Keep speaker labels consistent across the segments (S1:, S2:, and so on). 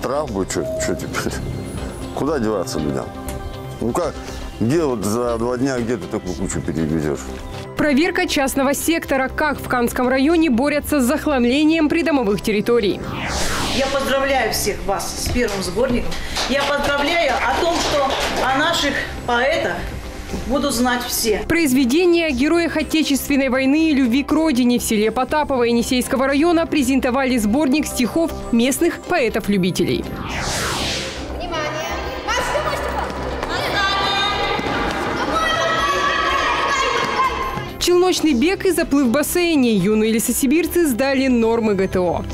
S1: штраф будет, что, что теперь? Куда деваться людям? Ну как, где вот за два дня, где ты такую кучу перевезешь?
S2: Проверка частного сектора. Как в Канском районе борются с захламлением придомовых территорий.
S3: Я поздравляю всех вас с первым сборником. Я поздравляю о том, что о наших поэтах будут знать все.
S2: Произведения о героях Отечественной войны и любви к родине в селе Потапово Енисейского района презентовали сборник стихов местных поэтов-любителей. Челночный бег и заплыв в бассейне. Юные лесосибирцы сдали нормы ГТО.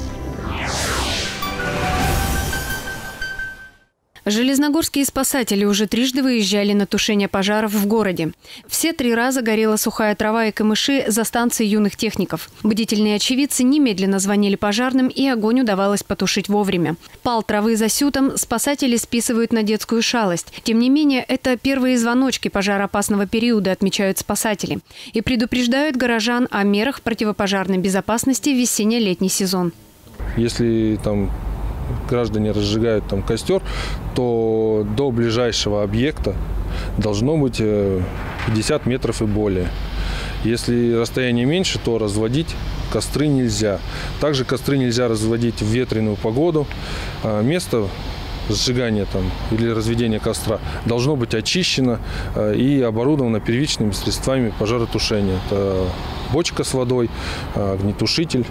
S4: Железногорские спасатели уже трижды выезжали на тушение пожаров в городе. Все три раза горела сухая трава и камыши за станцией юных техников. Бдительные очевидцы немедленно звонили пожарным, и огонь удавалось потушить вовремя. Пал травы за сютом спасатели списывают на детскую шалость. Тем не менее, это первые звоночки пожароопасного периода, отмечают спасатели. И предупреждают горожан о мерах противопожарной безопасности в весенне-летний сезон.
S5: Если там граждане разжигают там костер, то до ближайшего объекта должно быть э, 50 метров и более. Если расстояние меньше, то разводить костры нельзя. Также костры нельзя разводить в ветреную погоду. А Место сжигания там, или разведения костра должно быть очищено э, и оборудовано первичными средствами пожаротушения. Это бочка с водой, э, огнетушитель.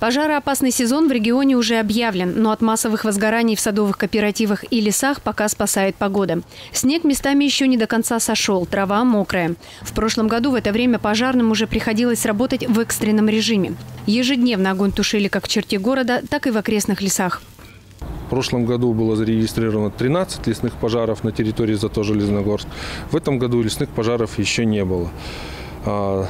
S4: Пожароопасный сезон в регионе уже объявлен, но от массовых возгораний в садовых кооперативах и лесах пока спасает погода. Снег местами еще не до конца сошел, трава мокрая. В прошлом году в это время пожарным уже приходилось работать в экстренном режиме. Ежедневно огонь тушили как в черте города, так и в окрестных лесах.
S5: В прошлом году было зарегистрировано 13 лесных пожаров на территории зато Железногорск. В этом году лесных пожаров еще не было. А,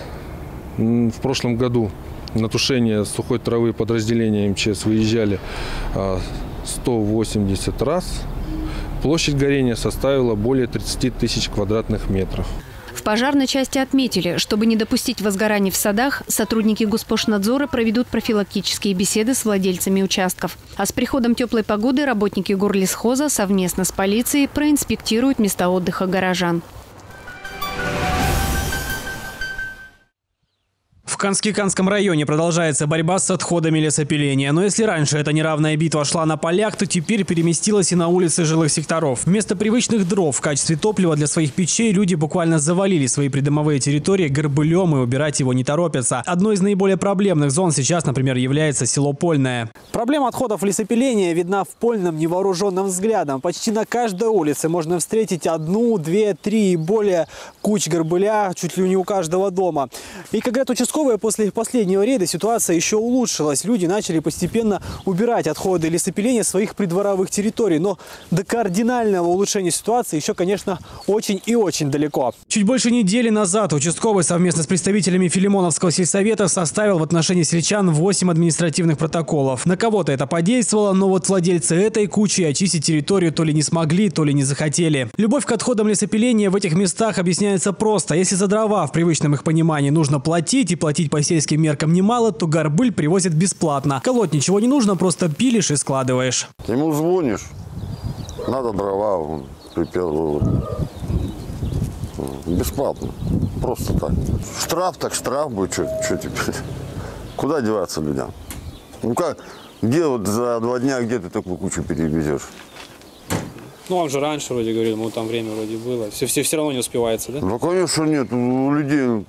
S5: В прошлом году на тушение сухой травы подразделения МЧС выезжали а, 180 раз. Площадь горения составила более 30 тысяч квадратных метров.
S4: В пожарной части отметили, чтобы не допустить возгораний в садах, сотрудники Госпошнадзора проведут профилактические беседы с владельцами участков. А с приходом теплой погоды работники горлесхоза совместно с полицией проинспектируют места отдыха горожан.
S6: В Канскиканском районе продолжается борьба с отходами лесопиления. Но если раньше эта неравная битва шла на полях, то теперь переместилась и на улицы жилых секторов. Вместо привычных дров в качестве топлива для своих печей люди буквально завалили свои придомовые территории горбылем и убирать его не торопятся. Одной из наиболее проблемных зон сейчас, например, является село Польное.
S7: Проблема отходов лесопиления видна в польном невооруженным взглядом. Почти на каждой улице можно встретить одну, две, три и более куч горбыля чуть ли не у каждого дома. И, как говорят участковые, после последнего рейда ситуация еще улучшилась. Люди начали постепенно убирать отходы лесопиления своих придворовых территорий. Но до кардинального улучшения ситуации еще, конечно, очень и очень далеко.
S6: Чуть больше недели назад участковый совместно с представителями Филимоновского сельсовета составил в отношении сельчан 8 административных протоколов. На кого-то это подействовало, но вот владельцы этой кучи очистить территорию то ли не смогли, то ли не захотели. Любовь к отходам лесопиления в этих местах объясняется просто. Если за дрова в привычном их понимании нужно платить и платить по сельским меркам немало, то горбыль привозят бесплатно. Колоть ничего не нужно, просто пилишь и складываешь.
S1: Ему звонишь, надо дрова, он припел. Бесплатно. Просто так. Штраф так штраф будет, что теперь? Куда деваться людям? Ну как, где вот за два дня, где ты такую кучу перевезешь?
S8: Ну, он же раньше вроде говорил, ну там время вроде было. Все, все, все равно не успевается, да?
S1: Ну, конечно, нет. У людей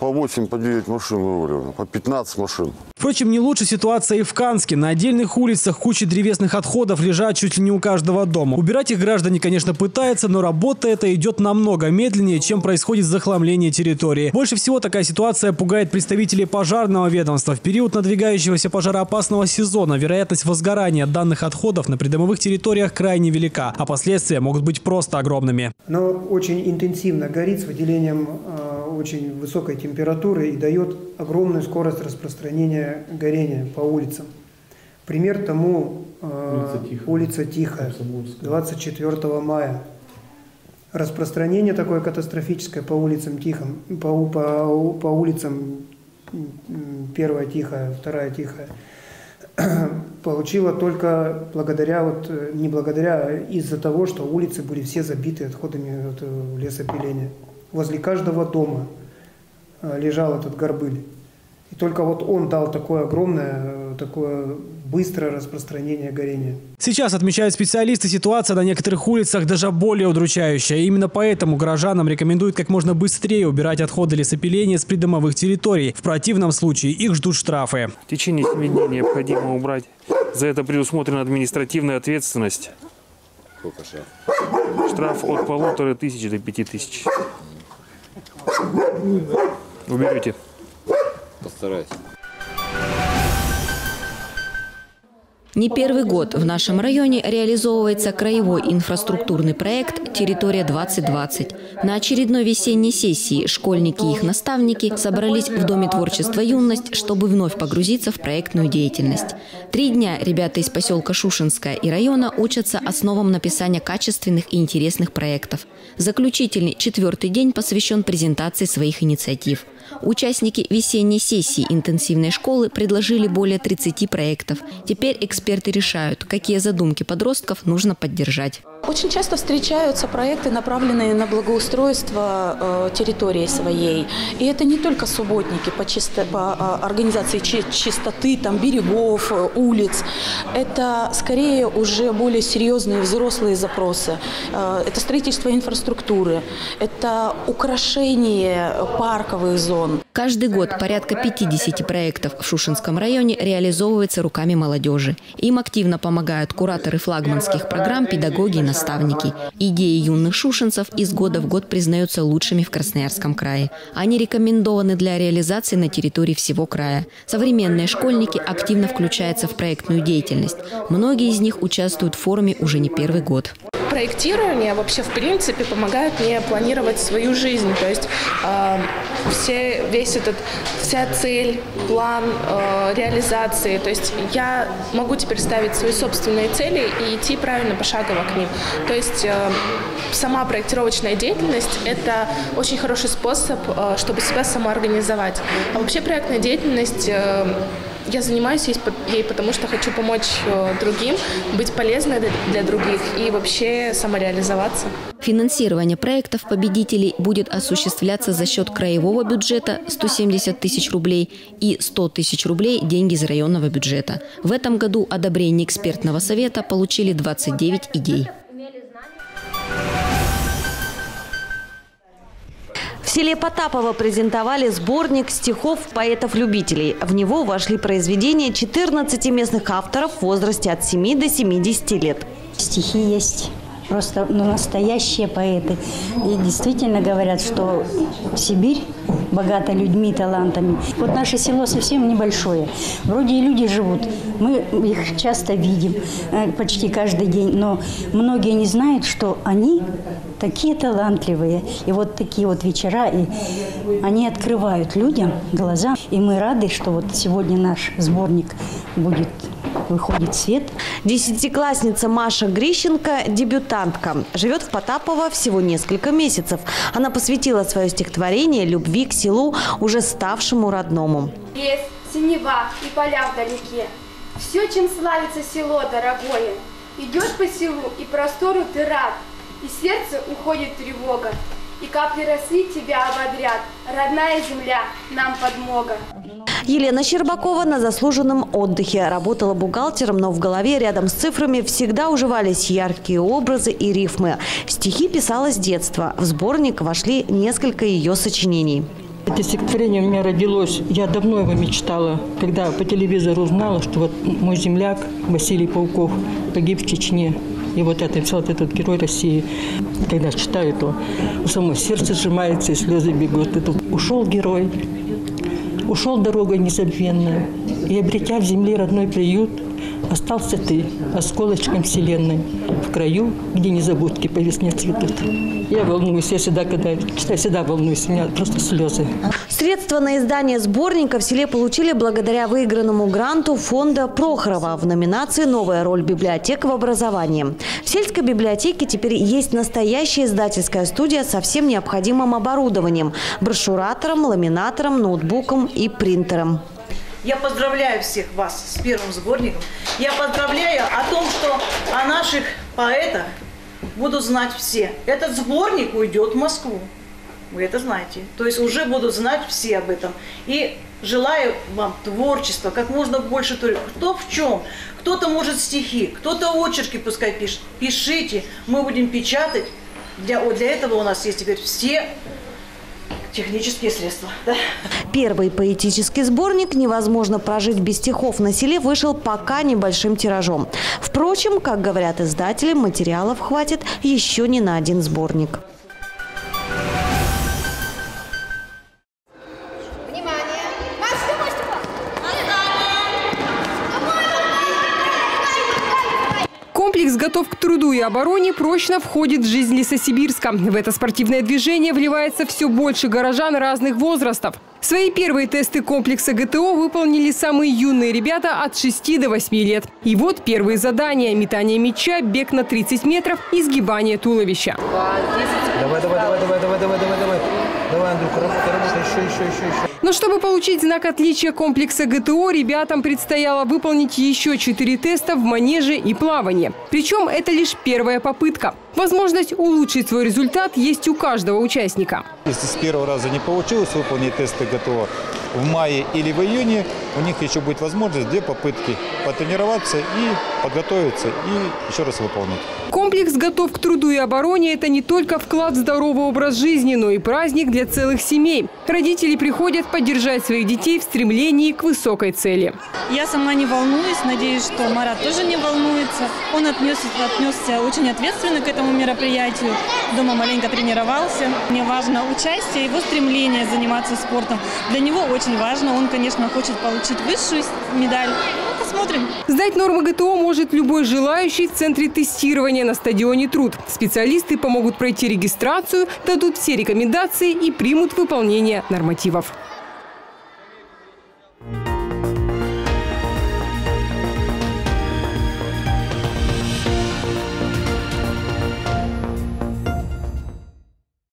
S1: по 8, по 9 машин вывалено, по 15 машин.
S6: Впрочем, не лучше ситуация и в Канске. На отдельных улицах кучи древесных отходов лежат чуть ли не у каждого дома. Убирать их граждане, конечно, пытаются, но работа эта идет намного медленнее, чем происходит захламление территории. Больше всего такая ситуация пугает представителей пожарного ведомства. В период надвигающегося пожароопасного сезона вероятность возгорания данных отходов на придомовых территориях крайне велика, а последствия могут быть просто огромными.
S9: Оно очень интенсивно горит с выделением э, очень высокой температуры и дает огромную скорость распространения горения по улицам. Пример тому э, улица Тихая, 24 мая. Распространение такое катастрофическое по улицам Тихом, по, по, по улицам первая Тихая, вторая Тихая. получила только благодаря, вот, э, не благодаря, а из-за того, что улицы были все забиты отходами вот, э, лесопиления. Возле каждого дома э, лежал этот горбыль. И только вот он дал такое огромное, э, такое быстрое распространение горения.
S6: Сейчас, отмечают специалисты, ситуация на некоторых улицах даже более удручающая. Именно поэтому горожанам рекомендуют как можно быстрее убирать отходы лесопиления с придомовых территорий. В противном случае их ждут штрафы.
S10: В течение 7 дней необходимо убрать. За это предусмотрена административная ответственность.
S11: Сколько штраф?
S10: Штраф от полутора тысяч до пяти тысяч. Уберете.
S11: Постараюсь.
S12: Не первый год в нашем районе реализовывается краевой инфраструктурный проект «Территория-2020». На очередной весенней сессии школьники и их наставники собрались в Доме творчества «Юность», чтобы вновь погрузиться в проектную деятельность. Три дня ребята из поселка Шушинская и района учатся основам написания качественных и интересных проектов. Заключительный четвертый день посвящен презентации своих инициатив. Участники весенней сессии интенсивной школы предложили более 30 проектов. Теперь решают, какие задумки подростков нужно поддержать.
S13: Очень часто встречаются проекты, направленные на благоустройство э, территории своей. И это не только субботники по, чисто, по э, организации чи чистоты там, берегов, э, улиц. Это скорее уже более серьезные взрослые запросы. Э, это строительство инфраструктуры, это украшение парковых зон.
S12: Каждый год порядка 50 проектов в Шушинском районе реализовывается руками молодежи. Им активно помогают кураторы флагманских программ, педагоги и наставники. Идеи юных шушинцев из года в год признаются лучшими в Красноярском крае. Они рекомендованы для реализации на территории всего края. Современные школьники активно включаются в проектную деятельность. Многие из них участвуют в форуме уже не первый год
S14: проектирование вообще в принципе помогает мне планировать свою жизнь. То есть э, все, весь этот, вся цель, план э, реализации. То есть я могу теперь ставить свои собственные цели и идти правильно пошагово к ним. То есть э, сама проектировочная деятельность – это очень хороший способ, э, чтобы себя самоорганизовать. А вообще проектная деятельность э, я занимаюсь ей, потому что хочу помочь э, другим, быть полезной для других и вообще самореализоваться.
S12: Финансирование проектов победителей будет осуществляться за счет краевого бюджета 170 тысяч рублей и 100 тысяч рублей – деньги из районного бюджета. В этом году одобрение экспертного совета получили 29 идей.
S15: Селе Потапово презентовали сборник стихов поэтов-любителей. В него вошли произведения 14 местных авторов в возрасте от 7 до 70 лет.
S16: Стихи есть просто ну, настоящие поэты. И действительно говорят, что Сибирь богата людьми, талантами. Вот наше село совсем небольшое. Вроде и люди живут. Мы их часто видим э, почти каждый день. Но многие не знают, что они такие талантливые. И вот такие вот вечера, и они открывают людям глаза. И мы рады, что вот сегодня наш сборник будет выходит свет.
S15: Десятиклассница Маша Грищенко – дебютантка. Живет в Потапово всего несколько месяцев. Она посвятила свое стихотворение любви к селу, уже ставшему родному.
S17: Лес, синева и поля вдалеке. Все, чем славится село дорогое. Идешь по селу, и простору ты рад, и сердце уходит тревога и капли росы тебя ободрят. Родная земля, нам подмога.
S15: Елена Щербакова на заслуженном отдыхе. Работала бухгалтером, но в голове рядом с цифрами всегда уживались яркие образы и рифмы. Стихи писала с детства. В сборник вошли несколько ее сочинений.
S18: Это стихотворение у меня родилось, я давно его мечтала, когда по телевизору узнала, что вот мой земляк Василий Пауков погиб в Чечне. И вот это, вот этот герой России, когда читаю, то у самого сердце сжимается и слезы бегут. Это ушел герой, ушел дорогой незабвенная, и, обретя в земле родной приют, остался ты осколочком вселенной в краю, где незабудки по весне цветут. Я волнуюсь, я всегда, когда читаю, всегда волнуюсь, у меня просто слезы.
S15: Средства на издание сборника в селе получили благодаря выигранному гранту фонда Прохорова в номинации «Новая роль библиотек в образовании». В сельской библиотеке теперь есть настоящая издательская студия со всем необходимым оборудованием – брошюратором, ламинатором, ноутбуком и принтером.
S3: Я поздравляю всех вас с первым сборником. Я поздравляю о том, что о наших поэтах будут знать все. Этот сборник уйдет в Москву. Вы это знаете. То есть уже будут знать все об этом. И желаю вам творчества, как можно больше творчества. Кто в чем? Кто-то может стихи, кто-то очерки пускай пишет. Пишите, мы будем печатать. Для, для этого у нас есть теперь все технические средства. Да?
S15: Первый поэтический сборник «Невозможно прожить без стихов» на селе вышел пока небольшим тиражом. Впрочем, как говорят издатели, материалов хватит еще не на один сборник.
S2: Труду и обороне» прочно входит в жизнь Лесосибирска. В это спортивное движение вливается все больше горожан разных возрастов. Свои первые тесты комплекса ГТО выполнили самые юные ребята от 6 до 8 лет. И вот первые задания – метание мяча, бег на 30 метров и сгибание туловища.
S19: Давай, давай, давай, давай, давай, давай, давай, давай. Давай, Андрюха, еще, еще, еще, еще.
S2: Но чтобы получить знак отличия комплекса ГТО, ребятам предстояло выполнить еще четыре теста в манеже и плавании. Причем это лишь первая попытка. Возможность улучшить свой результат есть у каждого участника.
S20: Если с первого раза не получилось выполнить тесты ГТО в мае или в июне, у них еще будет возможность две попытки потренироваться и подготовиться и еще раз выполнить.
S2: Комплекс «Готов к труду и обороне» – это не только вклад в здоровый образ жизни, но и праздник для целых семей. Родители приходят поддержать своих детей в стремлении к высокой цели.
S21: Я сама не волнуюсь, надеюсь, что Марат тоже не волнуется. Он отнесся, отнесся очень ответственно к этому мероприятию. Дома маленько тренировался. Мне важно участие, его стремление заниматься спортом. Для него очень важно. Он, конечно, хочет получить высшую медаль. Ну, посмотрим.
S2: Сдать нормы ГТО может любой желающий в центре тестирования на стадионе «Труд». Специалисты помогут пройти регистрацию, дадут все рекомендации и примут выполнение нормативов.